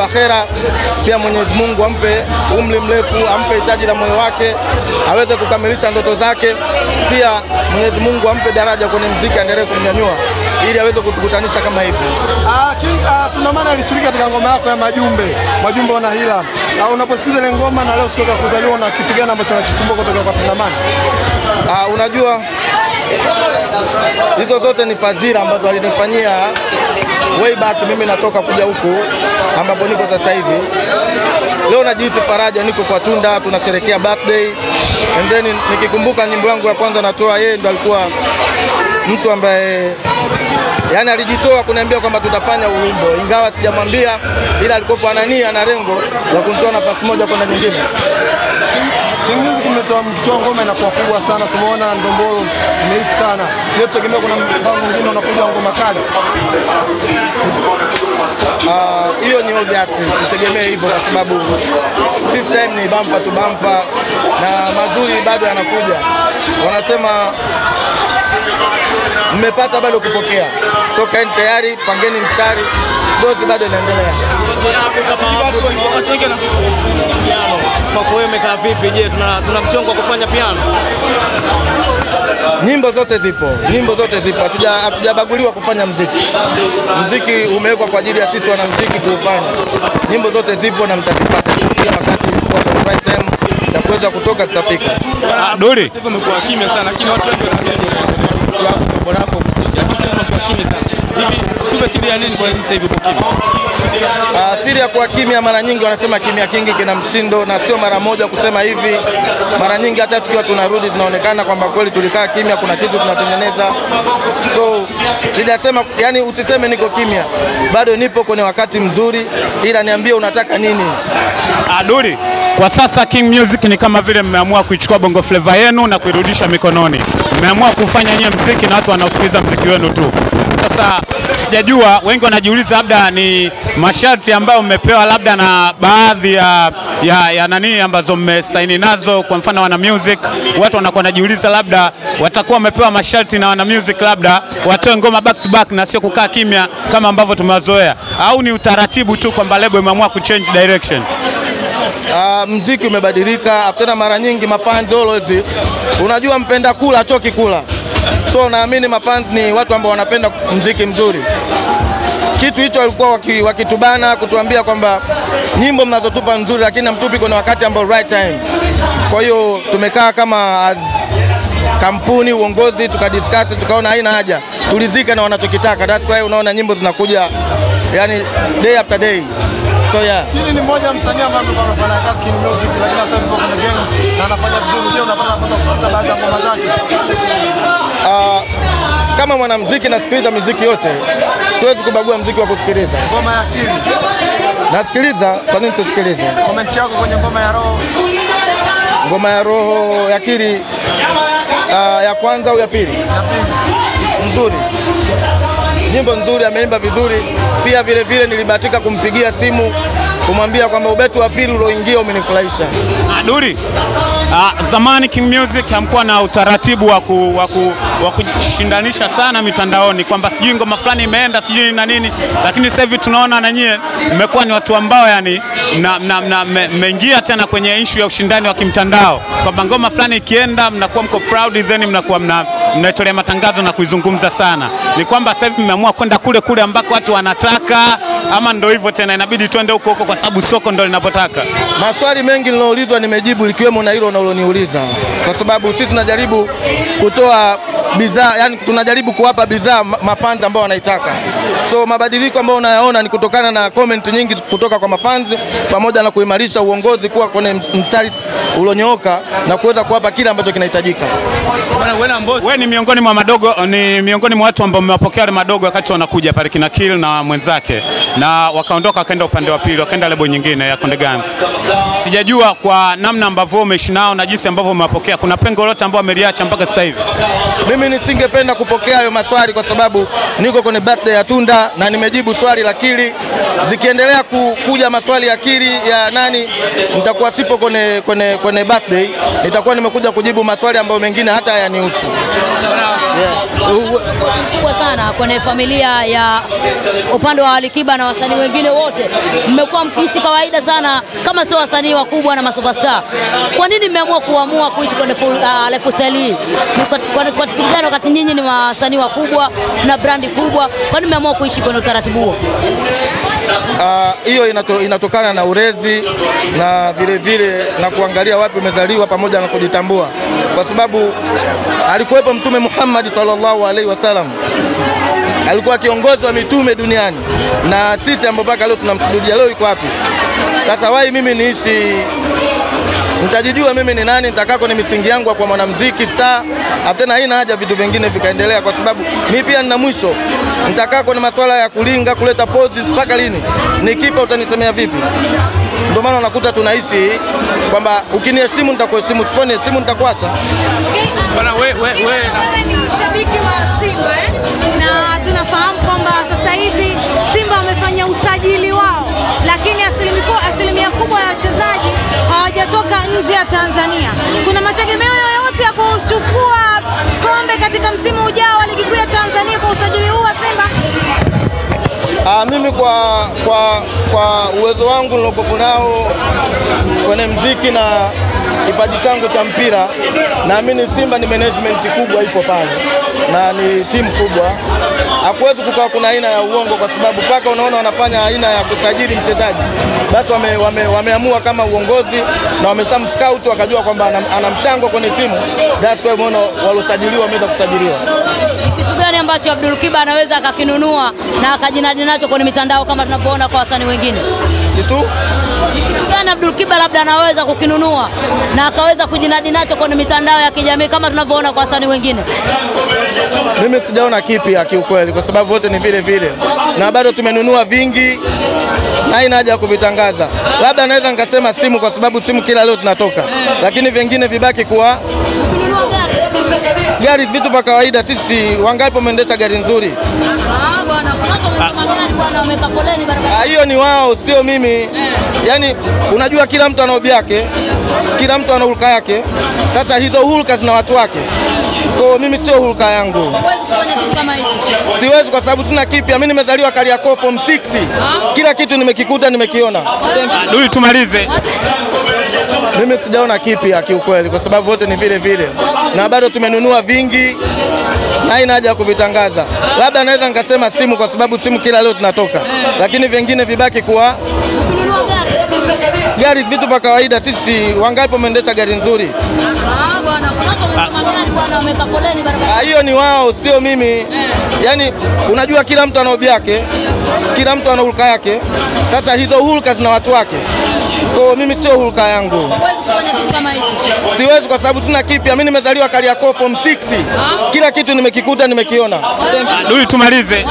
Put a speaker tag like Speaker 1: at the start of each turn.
Speaker 1: akhera. Pia Mwenyezi Mungu ampe umri mrefu, ampe hitaji la moyo wake, aweze kukamilisha ndoto zake. Pia Mwenyezi Mungu ampe daraja kwenye mziki, aendelee kumnyanyua ili aweze kutukutanisha kama hivi.
Speaker 2: Ah, King, ah, tuna maana alishiriki katika ngoma yako ya Majumbe, Majumbe wana hila. Ah, unaposikiza ile ngoma na leo siku ya kuzaliwa na kitu gani ambacho unakikumbuka kutoka kwa Tunamani?
Speaker 1: Ah, unajua hizo zote ni fadhila ambazo alinifanyia way back, mimi natoka kuja huku ambapo niko sasa hivi. Leo najihisi faraja, niko kwa Tunda, tunasherekea birthday and then nikikumbuka nyimbo yangu ya kwanza natoa, yeye ndo alikuwa mtu ambaye yani alijitoa kuniambia kwamba tutafanya uwimbo, ingawa sijamwambia, ila alikuwa anania na lengo la kunitoa nafasi moja kwenda nyingine.
Speaker 2: Kingizi kimetoa imetoa mtoa ngoma inakuwa kubwa sana, tumeona Ndombolo imehit sana. Je, tutegemea kuna mpango mwingine unakuja ngoma kali?
Speaker 1: Ah, hiyo ni obvious, tutegemee hivyo kwa sababu time ni bampa tu bampa, na mazuri bado yanakuja. Wanasema mmepata bado kupokea, so kaeni tayari, pangeni mstari, gozi bado inaendelea.
Speaker 3: Kwako wewe umekaa vipi? Je, tuna, tuna mchongo wa kufanya piano?
Speaker 1: Nyimbo zote zipo, nyimbo zote zipo, hatujabaguliwa kufanya mziki. Mziki umewekwa kwa ajili ya sisi wanamziki kuufanya. Nyimbo zote zipo na mtazipata kila wakati, kwa the right time na kuweza kutoka zitafika.
Speaker 4: Ah, Duli,
Speaker 3: Sasa hivi umekuwa kimya sana, lakini watu wengi wanaamini bora yako muziki. Lakini sasa umekuwa kimya sana. Hivi tupe siri ya nini kwa nini sasa hivi uko kimya?
Speaker 1: Ah, siri ya kuwa kimya, mara nyingi wanasema kimya kingi kina mshindo, na sio mara moja kusema hivi. Mara nyingi hata tukiwa tunarudi tunaonekana kwamba kweli tulikaa kimya, kuna kitu tunatengeneza. So sijasema, yani usiseme niko kimya, bado nipo kwenye wakati mzuri, ila niambie unataka nini.
Speaker 4: Aduri, kwa sasa King Music ni kama vile mmeamua kuichukua bongo fleva yenu na kuirudisha mikononi. Mmeamua kufanya nyie mziki na watu wanaosikiliza mziki wenu tu. Sasa sijajua, wengi wanajiuliza labda ni masharti ambayo mmepewa labda na baadhi ya, ya, ya nani ambazo mmesaini nazo, kwa mfano wana music, watu wanakuwa wanajiuliza labda watakuwa wamepewa masharti na wana music, labda watoe ngoma back to back na sio kukaa kimya kama ambavyo tumewazoea, au ni utaratibu tu kwamba lebo imeamua kuchange direction?
Speaker 1: Uh, mziki umebadilika. Tena, mara nyingi mafans always, unajua mpenda kula choki kula, so naamini mafans ni watu ambao wanapenda mziki mzuri. Kitu hicho walikuwa wakitubana waki, kutuambia kwamba nyimbo mnazotupa nzuri, lakini hamtupi kwenye wakati ambao right time. Kwa hiyo tumekaa kama as kampuni uongozi, tukadiskasi, tukaona haina haja, tulizika na wanachokitaka. That's why unaona nyimbo zinakuja yani day after day, so yeah.
Speaker 2: Hili ni moja msanii ambaye amekuwa anafanya kazi King Music, lakini sasa yuko kwenye game na anafanya vizuri. Je, unapata nafasi kusikiliza baadhi ya ngoma zake?
Speaker 1: kama mwanamuziki nasikiliza muziki yote, siwezi kubagua muziki wa kusikiliza.
Speaker 2: Ngoma ya akili,
Speaker 1: Nasikiliza, kwa nini sisikilize?
Speaker 2: comment yako kwenye ngoma ya roho.
Speaker 1: Ngoma ya roho ya akili, uh, ya kwanza au ya pili?
Speaker 2: Ya pili.
Speaker 1: Nzuri, nyimbo nzuri, ameimba vizuri. Pia vile vile nilibahatika kumpigia simu kumwambia kwamba ubetu wa pili ulioingia umenifurahisha.
Speaker 4: aduri Duri, ah, zamani King Music hamkuwa na utaratibu wa ku, wa ku, wa kushindanisha sana mitandaoni kwamba sijui ngoma fulani imeenda sijui na nini, lakini sasa hivi tunaona na nyie mmekuwa ni watu ambao yani mmeingia tena kwenye issue ya ushindani wa kimtandao kwamba ngoma fulani ikienda mnakuwa mko proud then mnakuwa mna, mnaitolea matangazo na kuizungumza sana. Ni kwamba sasa hivi mmeamua kwenda kule kule ambako watu wanataka, ama ndo hivyo tena, inabidi twende huko huko kwa sababu soko ndo linapotaka.
Speaker 1: Maswali mengi nilioulizwa nimejibu, likiwemo na hilo unaloniuliza, kwa sababu sisi tunajaribu kutoa bidhaa, yani tunajaribu kuwapa bidhaa mafanzi mafans ambao wanaitaka. So mabadiliko ambayo unayaona ni kutokana na comment nyingi kutoka kwa mafans pamoja na kuimarisha uongozi kuwa kwenye ms- mstari ulionyooka na kuweza kuwapa kile ambacho kinahitajika.
Speaker 3: Wewe
Speaker 4: ni miongoni mwa madogo, ni miongoni mwa watu ambao mmewapokea wale madogo wakati wanakuja pale kina Kill na mwenzake, na wakaondoka wakaenda upande wa pili, wakaenda lebo nyingine ya Konde Gang. Sijajua kwa namna ambavyo umeishi nao na jinsi ambavyo umewapokea, kuna pengo lolote ambao ameliacha mpaka sasa hivi?
Speaker 1: Mimi nisingependa kupokea hayo maswali kwa sababu niko kwenye birthday ya Tunda na nimejibu swali la Kili. Zikiendelea ku, kuja maswali ya Kili ya nani, nitakuwa sipo kwenye, kwenye, kwenye birthday, nitakuwa nimekuja kujibu maswali ambayo mengine hata hayanihusu.
Speaker 5: Kubwa sana kwenye familia ya upande wa Alikiba na wasanii wengine wote, mmekuwa mkiishi kawaida sana kama sio wasanii wakubwa na masuperstar. Kwa nini mmeamua kuamua kuishi kwenye uh, lifestyle hii? Kwa- kipindi gani wakati nyinyi ni wasanii wakubwa na brandi kubwa? Kwa nini mmeamua kuishi kwenye utaratibu huo?
Speaker 1: hiyo hiyo inato, inatokana na urezi na vilevile vile na kuangalia wapi umezaliwa pamoja na kujitambua, kwa sababu alikuwepo Mtume Muhammad sallallahu alaihi wasallam, alikuwa kiongozi wa mitume duniani, na sisi ambao mpaka leo tunamsujudia, leo iko wapi? Sasa wai mimi niishi nitajijua mimi ni nani, nitakaa kwenye misingi yangu ya kwa mwanamuziki star, tena haina haja vitu vingine vikaendelea, kwa sababu mi pia nina mwisho. Nitakaa kwenye masuala ya kulinga, kuleta pozi mpaka lini? Nikifa utanisemea vipi? Ndio maana unakuta tunahisi kwamba ukiniheshimu nitakuheshimu, usiponiheshimu nitakuacha.
Speaker 3: Bwana we, we, we,
Speaker 6: Wewe ni shabiki wa Simba eh? na tunafahamu kwamba sasa hivi Simba wamefanya usajili wao, lakini asilimia kubwa ya wachezaji hawajatoka nje ya Tanzania. Kuna mategemeo yoyote ya kuchukua kombe katika msimu ujao wa ligi kuu ya Tanzania kwa usajili huu wa Simba?
Speaker 1: Ah, mimi kwa, kwa, kwa uwezo wangu nilokuwa nao kwenye mziki na kipaji changu cha mpira, naamini Simba ni management kubwa ipo pale na ni timu kubwa. Hakuwezi kukawa kuna aina ya uongo, kwa sababu paka unaona wanafanya aina ya kusajili mchezaji, basi wame, wame, wameamua kama uongozi na wameshamscout wakajua kwamba ana, ana mchango kwenye timu, that's why umeona waliosajiliwa wameweza kusajiliwa.
Speaker 5: Ambacho Abdul Kiba anaweza akakinunua na akajinadi nacho kwenye mitandao kama tunavyoona kwa wasanii wengine?
Speaker 1: Kitu
Speaker 5: kitu gani Abdul Kiba labda anaweza kukinunua na akaweza kujinadi nacho kwenye mitandao ya kijamii kama tunavyoona kwa wasanii wengine?
Speaker 1: Mimi sijaona kipya kiukweli, kwa sababu wote ni vile vile na bado tumenunua vingi na haina haja ya kuvitangaza. Labda naweza nikasema simu, kwa sababu simu kila leo zinatoka, lakini vingine vibaki kuwa
Speaker 5: gari,
Speaker 1: vitu vya kawaida. Sisi wangapi wameendesha gari nzuri?
Speaker 5: Ah, bwana, kunako wenye magari bwana wameka foleni barabara.
Speaker 1: Ah, Hiyo ni wao, sio mimi. yani unajua kila mtu ana hobi yake, kila mtu ana hulka yake. Sasa hizo hulka zina watu wake, kwa hiyo mimi sio hulka yangu. Siwezi kwa sababu sina kipya. Mimi nimezaliwa Kariakoo form 6. Kila kitu nimekikuta, nimekiona.
Speaker 4: Duli, tumalize.
Speaker 1: Mimi sijaona kipya kiukweli, kwa sababu wote ni vile vile na bado tumenunua vingi na haina haja ya kuvitangaza. Labda naweza nikasema simu, kwa sababu simu kila leo zinatoka, lakini vingine vibaki kuwa
Speaker 5: gari
Speaker 1: vitu vya kawaida. Sisi wangapi wameendesha gari nzuri?
Speaker 5: Ah, barabara.
Speaker 1: Ah, Hiyo ni wao, sio mimi. Yani unajua kila mtu ana hobi yake, kila mtu ana hulka yake. Sasa hizo hulka zina watu wake, kwa hiyo mimi sio hulka yangu. Siwezi kwa sababu sina kipya. Mimi nimezaliwa Kariakoo form 6. Kila kitu nimekikuta, nimekiona.
Speaker 4: Duli, tumalize.